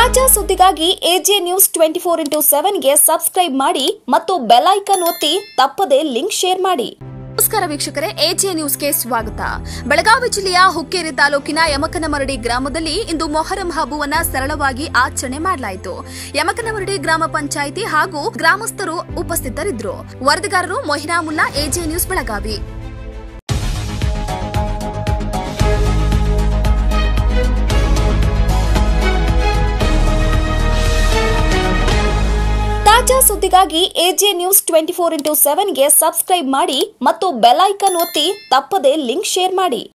ತಾಜಾ ಸುದ್ದಿಗಾಗಿ AJ news twenty four into ಸೆವೆನ್ಗೆ subscribe ಮಾಡಿ ಮತ್ತು ಬೆಲ್ ಐಕಾನ್ ಒತ್ತಿ ತಪ್ಪದೆ ಲಿಂಕ್ ಶೇರ್ ಮಾಡಿ. ನಮಸ್ಕಾರ ವೀಕ್ಷಕರೇ, ಎಜೆ ನ್ಯೂಸ್ಗೆ ಸ್ವಾಗತ. ಬೆಳಗಾವಿ ಜಿಲ್ಲೆಯ ಹುಕ್ಕೇರಿ ತಾಲೂಕಿನ ಯಮಕನಮರಡಿ ಗ್ರಾಮದಲ್ಲಿ ಇಂದು ಮೊಹರಂ ಹಬ್ಬವನ್ನ ಸರಳವಾಗಿ ಆಚರಣೆ ಮಾಡಲಾಯಿತು. ಯಮಕನಮರಡಿ ಗ್ರಾಮ ಪಂಚಾಯಿತಿ ಹಾಗೂ ಗ್ರಾಮಸ್ಥರು ಉಪಸ್ಥಿತರಿದ್ದರು. ವರದಿಗಾರರು ಮೊಹಿನಾಮುಲ್ಲಾ, ಎಜೆ ನ್ಯೂಸ್ ಬೆಳಗಾವಿ. ತಾಜಾ ಸುದ್ದಿಗಾಗಿ AJ news twenty four into ಸೆವೆನ್ಗೆ subscribe ಮಾಡಿ ಮತ್ತು ಬೆಲ್ ಐಕನ್ ಒತ್ತಿ ತಪ್ಪದೇ ಲಿಂಕ್ ಶೇರ್ ಮಾಡಿ.